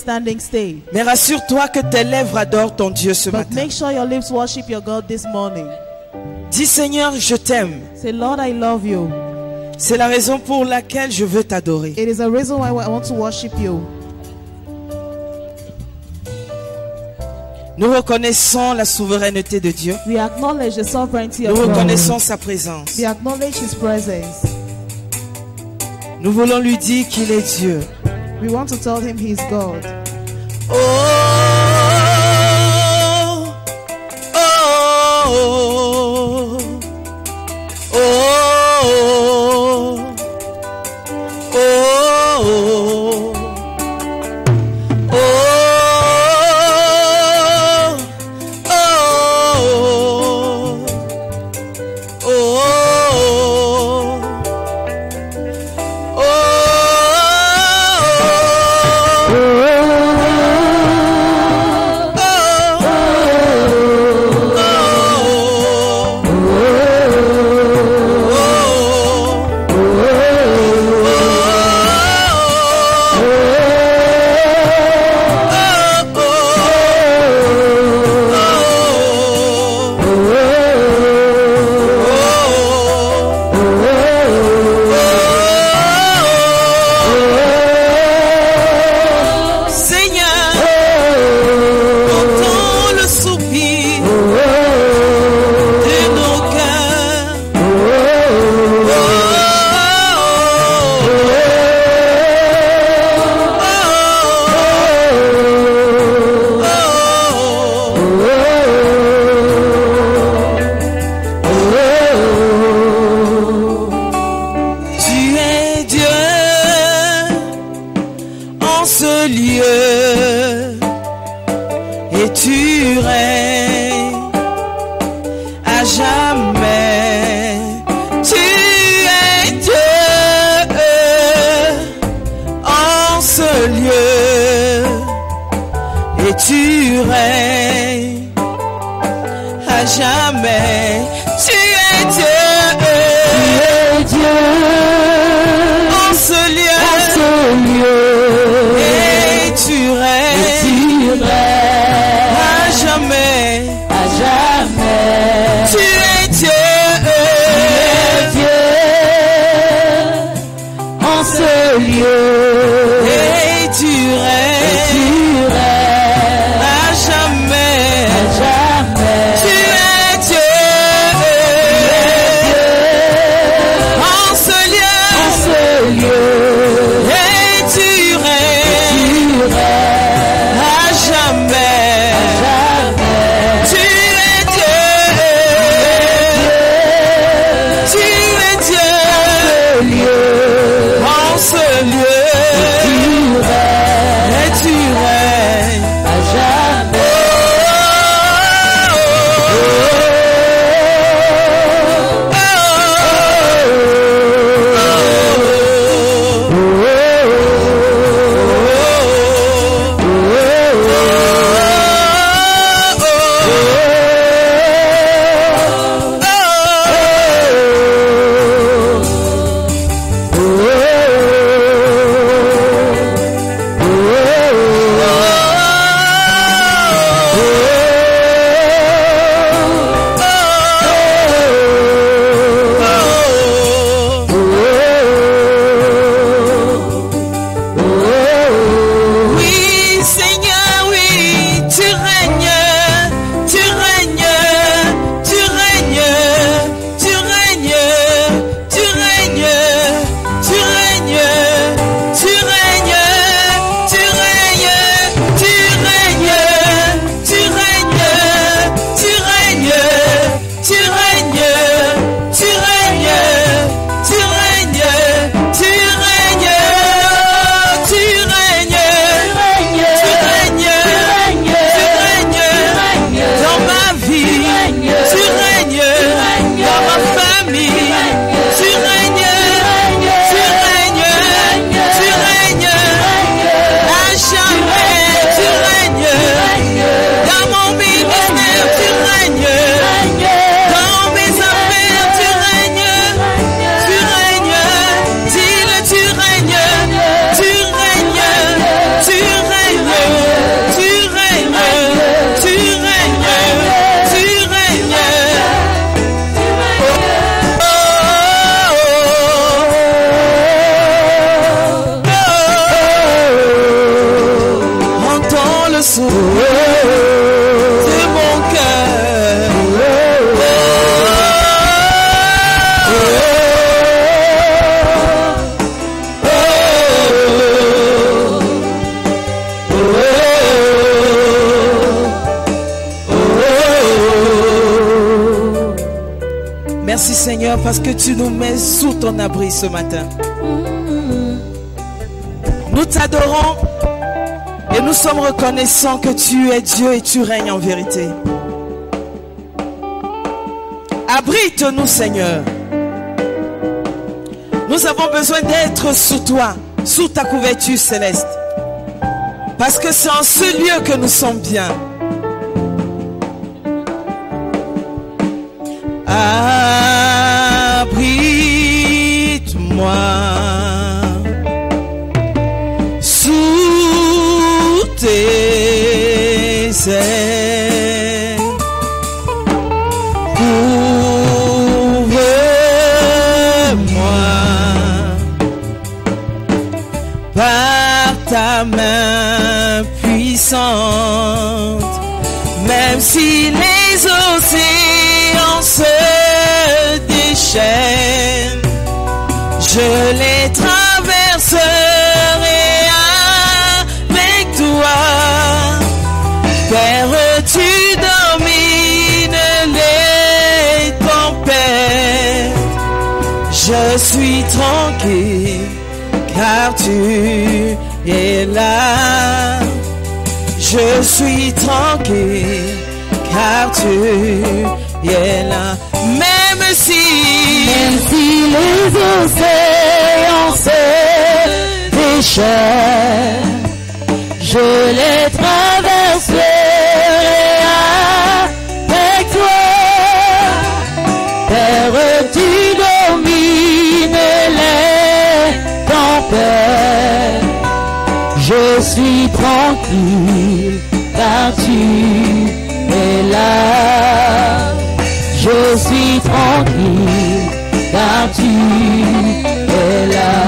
standing, stay. Mais rassure-toi que tes lèvres adorent ton Dieu ce But matin. make sure your lips worship your God this morning. Dis Seigneur, je t'aime. Say, Lord, I love you. C'est la raison pour laquelle je veux t'adorer. It is a reason why I want to worship you. Nous reconnaissons la souveraineté de Dieu. We acknowledge the sovereignty Nous of God. reconnaissons sa présence. We acknowledge His presence. Nous voulons lui dire qu'il est Dieu. We want to tell Him He's God. Oh, en abri ce matin. Nous t'adorons et nous sommes reconnaissants que tu es Dieu et tu règnes en vérité. Abrite-nous Seigneur. Nous avons besoin d'être sous toi, sous ta couverture céleste. Parce que c'est en ce lieu que nous sommes bien. Abrite-moi je les traverserai avec toi. Père, tu domines les tempêtes. Je suis tranquille car tu es là. Je suis tranquille car tu es là. Si, les océans se déchaînent, je les traverserai avec toi. Père, tu domines les tempêtes. Je suis tranquille car tu es là. Je suis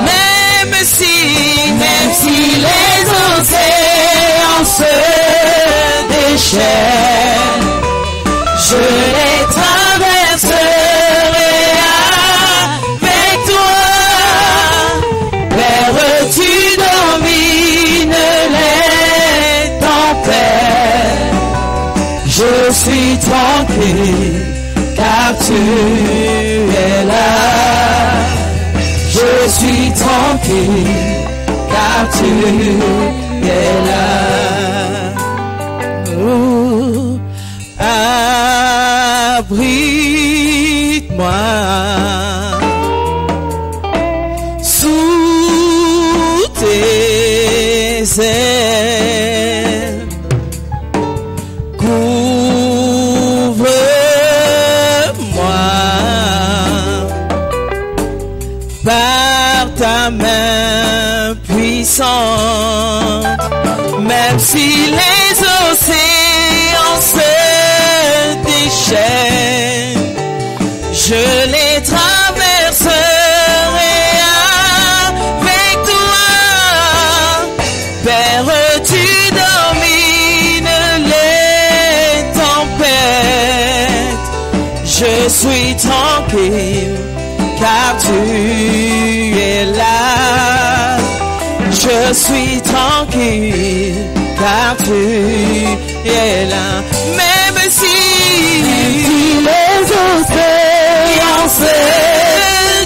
même si, Même si les océans se déchaînent, tranquille car tu song. Car tu es là. Même si, Si les océans se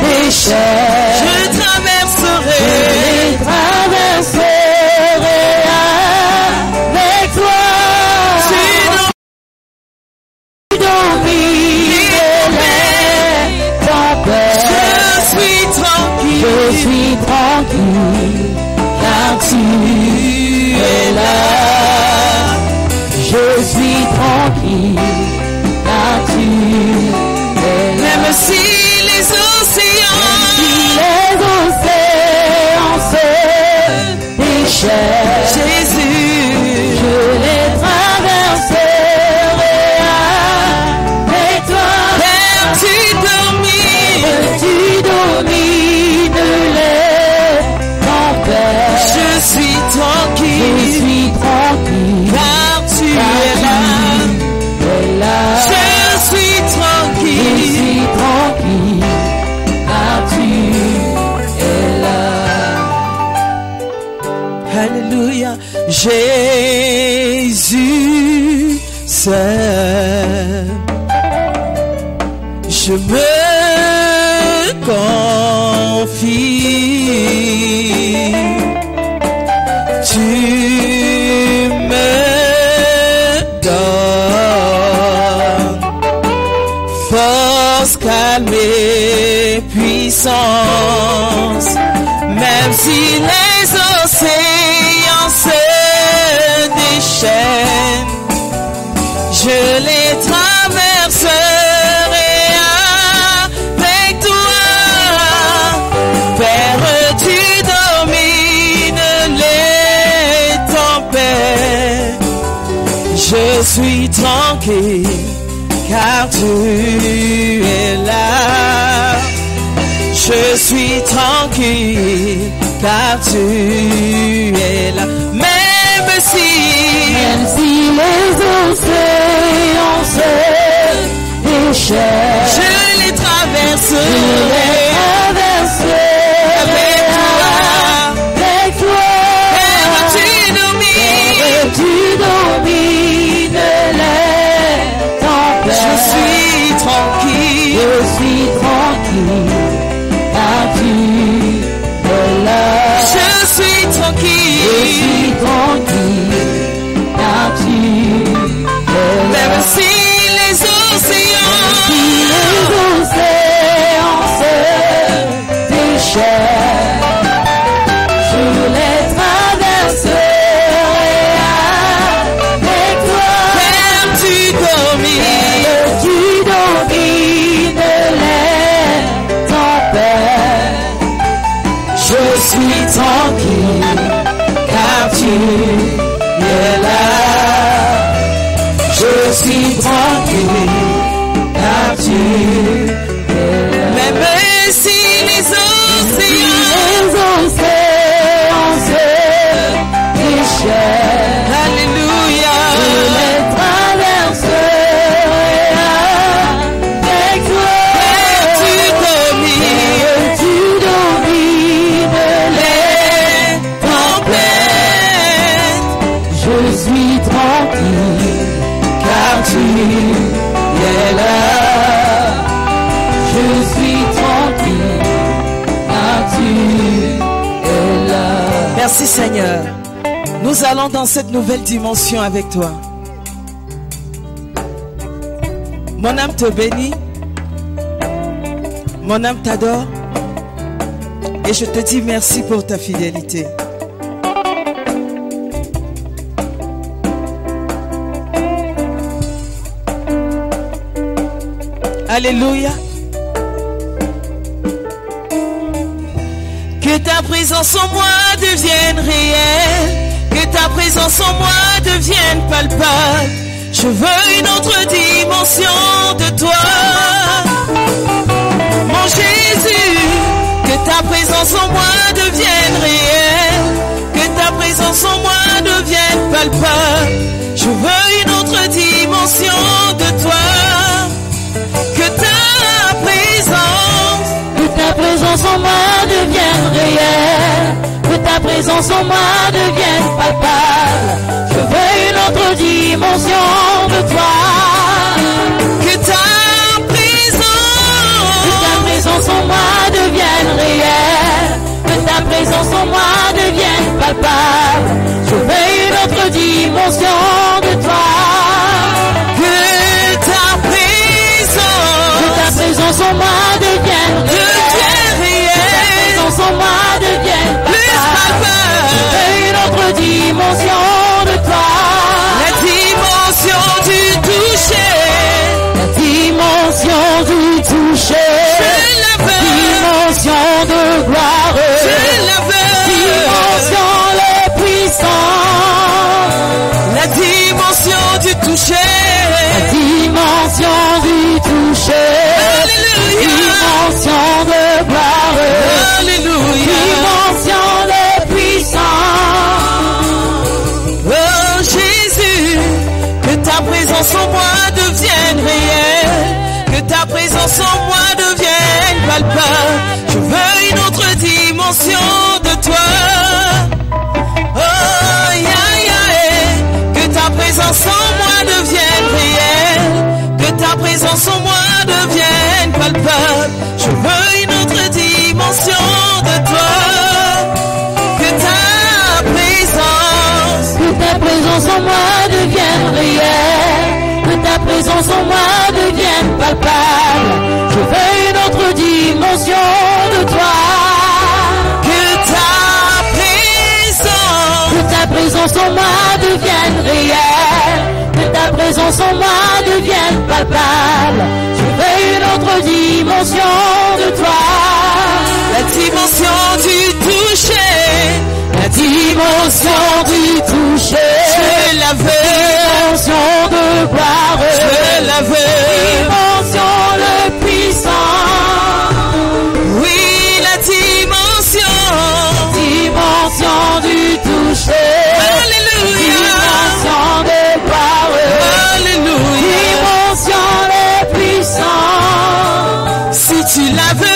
déchaînent, suis tranquille Même si les océans se déchaînent, je les traverserai avec toi. Père, tu domines les tempêtes. Je suis tranquille car tu es. Je suis tranquille car tu es là. Même si, Même si les océans se déchaînent, je les traverserai cette nouvelle dimension avec toi. Mon âme te bénit. Mon âme t'adore. Et je te dis merci pour ta fidélité. Alléluia. Que ta présence en moi devienne réelle. Que ta présence en moi devienne palpable. Je veux une autre dimension de toi. Mon Jésus, que ta présence en moi devienne réelle. Que ta présence en moi devienne palpable. Je veux une autre dimension de toi. Que ta présence Que ta présence en moi devienne réelle. Que ta présence en moi devienne palpable. Je veux une autre dimension de toi. Que ta Que présence, ta présence en moi devienne réelle. Que ta présence en moi devienne palpable. Je veux une autre dimension Je veux une autre dimension de toi. Oh. Que ta présence en moi devienne réelle. Que ta présence en moi devienne palpable. Je veux une autre dimension de toi. Que ta présence. Que ta présence en moi devienne réelle. Que ta présence en moi devienne palpable dimension de toi. Que ta présence, que ta présence en moi devienne réelle. Que ta présence en moi devienne palpable. Je veux une autre dimension de toi. La dimension du toucher. La dimension du toucher. Je la veux. Dimension de gloire. Je la veux. Dimension le Love it.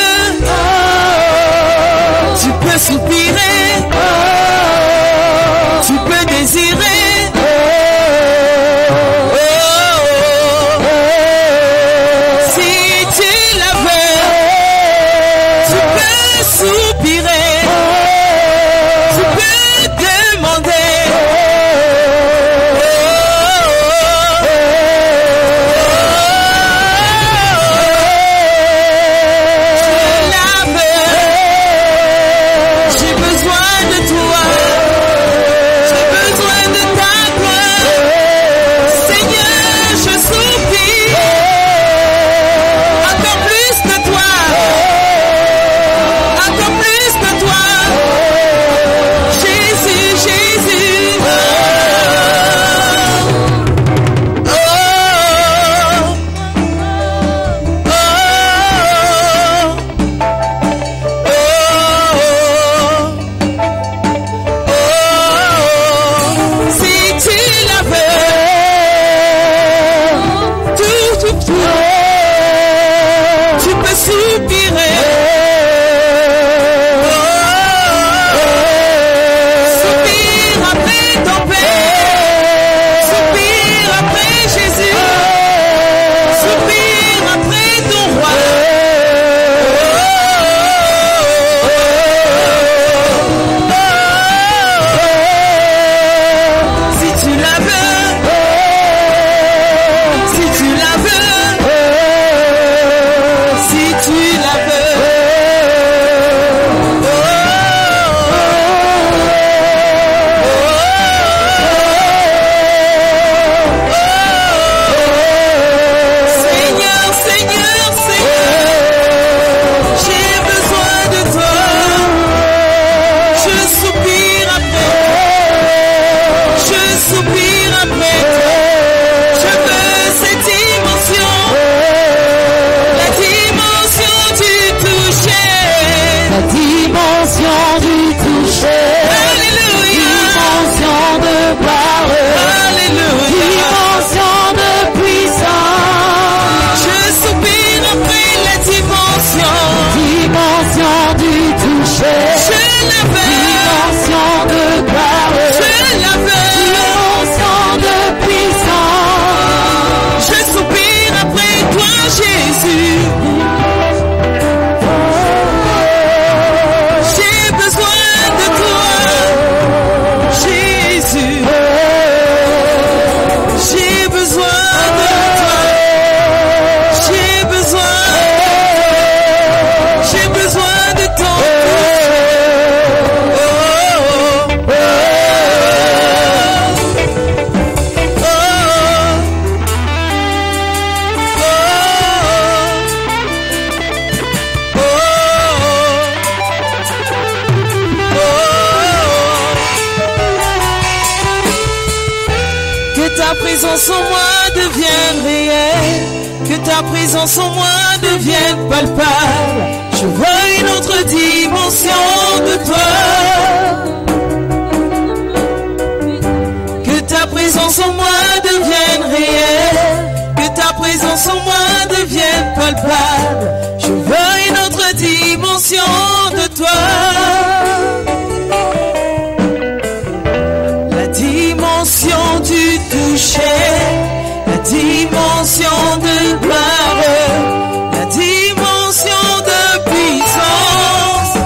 la dimension de gloire, la dimension de puissance,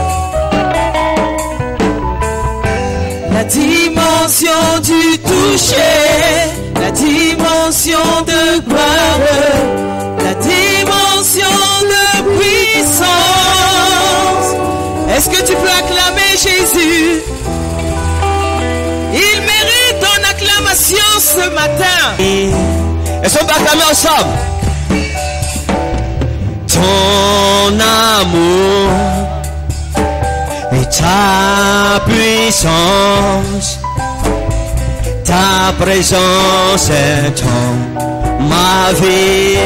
la dimension du toucher. Ce matin. Est-ce qu'on peut acclamer ensemble Ton amour et ta puissance, ta présence est en ma vie.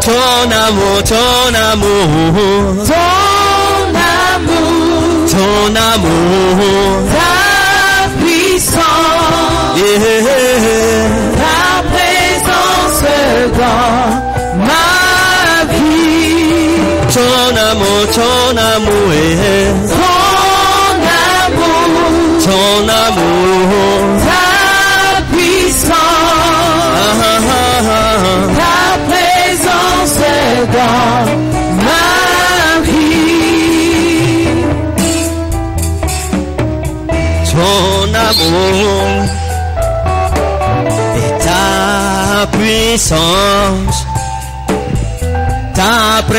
Ton amour, ton amour, Ton amour, ton amour. Ton amour, ton amour, yeah. Ton amour, ton amour. ta puissance, Ah, ah, ah, ah. ta présence dans ma vie. Ton amour et ta puissance,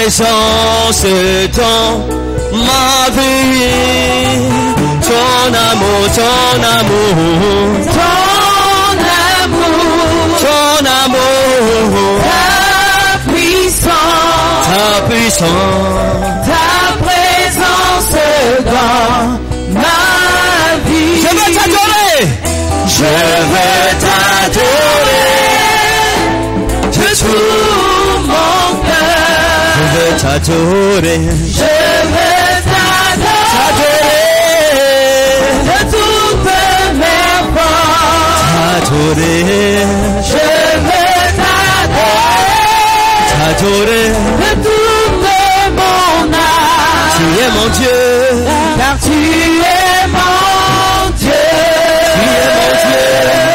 ta présence dans ma vie. Ton amour, ton amour, Ton amour, ton amour, ta puissance, ta puissance. ta présence dans ma vie. Je veux t'adorer. Je veux t'adorer. T'adorer. je veux t'adorer de toutes mes forces. T'adorer. Je veux t'adorer T'adorer. de toute mon âme. Tu es mon Dieu. Car tu es mon Dieu. Tu es mon Tu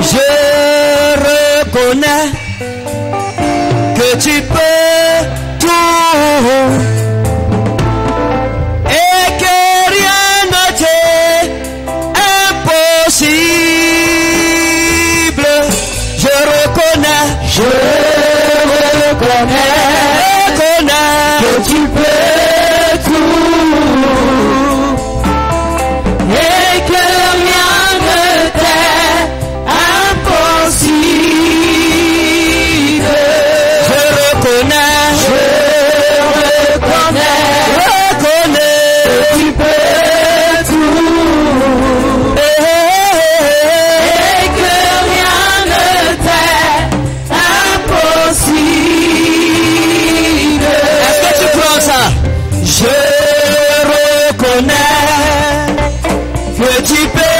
Je reconnais que tu peux Felipe.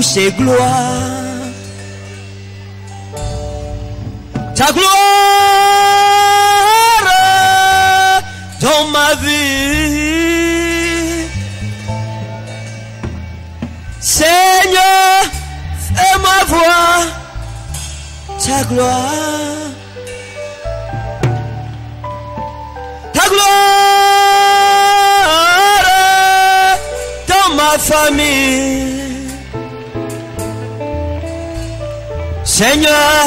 Douce gloire. Ta gloire dans ma vie. Seigneur, fais-moi voir ta gloire. Ta gloire dans ma famille. Seigneur,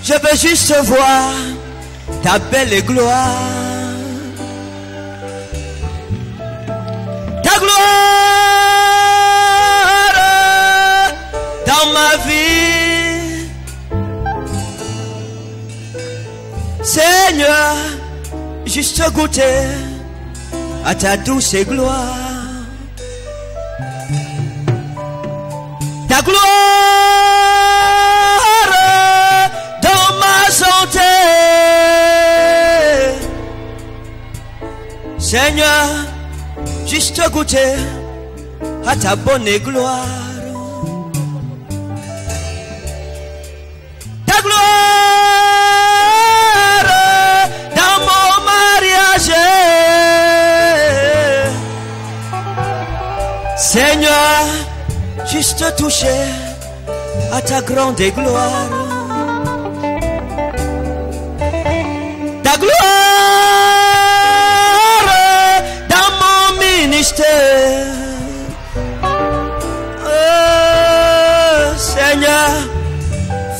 je veux juste voir ta belle gloire. Ta gloire dans ma vie. Seigneur, juste goûter à ta douce gloire. Seigneur, juste goûter à ta bonne gloire. Ta gloire dans mon mariage. Seigneur, juste toucher à ta grande gloire. Ta gloire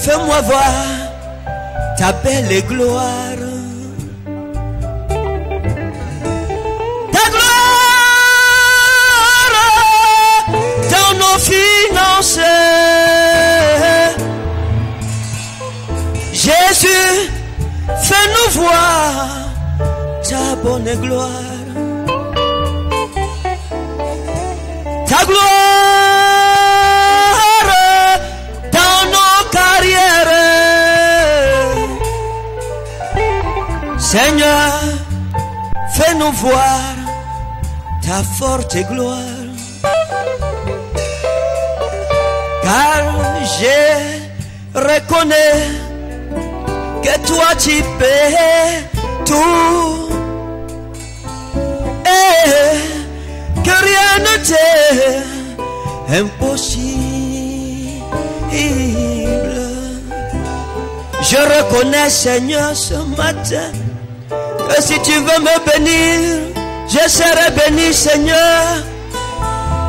fais-moi voir ta belle gloire. Ta gloire dans nos finances. Jésus, fais-nous voir ta bonne gloire. Ta gloire Seigneur, fais-nous voir ta forte gloire. Car je reconnais que toi tu paies tout. Et que rien ne t'est impossible. Je reconnais, Seigneur, ce matin, que si tu veux me bénir, je serai béni, Seigneur.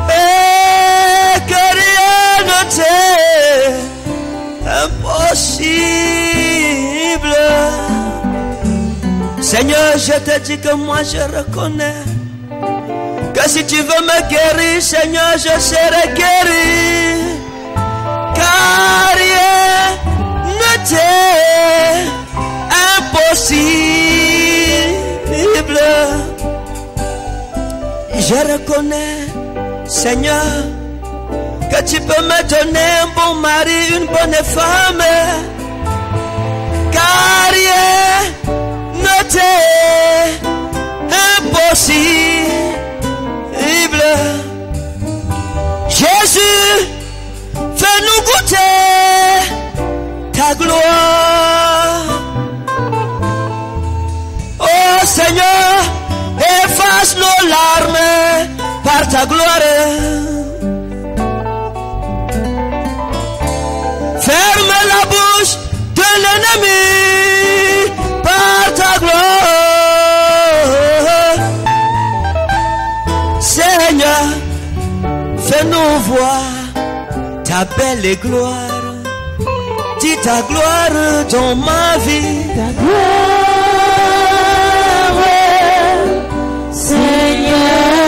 Et que rien ne t'est impossible. Seigneur, je te dis que moi je reconnais que si tu veux me guérir, Seigneur, je serai guéri. Car rien ne t'est impossible. Je reconnais, Seigneur, que tu peux me donner un bon mari, une bonne femme. Car rien ne t'est impossible. Jésus, fais-nous goûter ta gloire. Nos larmes par ta gloire. Ferme la bouche de l'ennemi par ta gloire. Seigneur, fais-nous voir ta belle gloire. Dis ta gloire dans ma vie. Seigneur.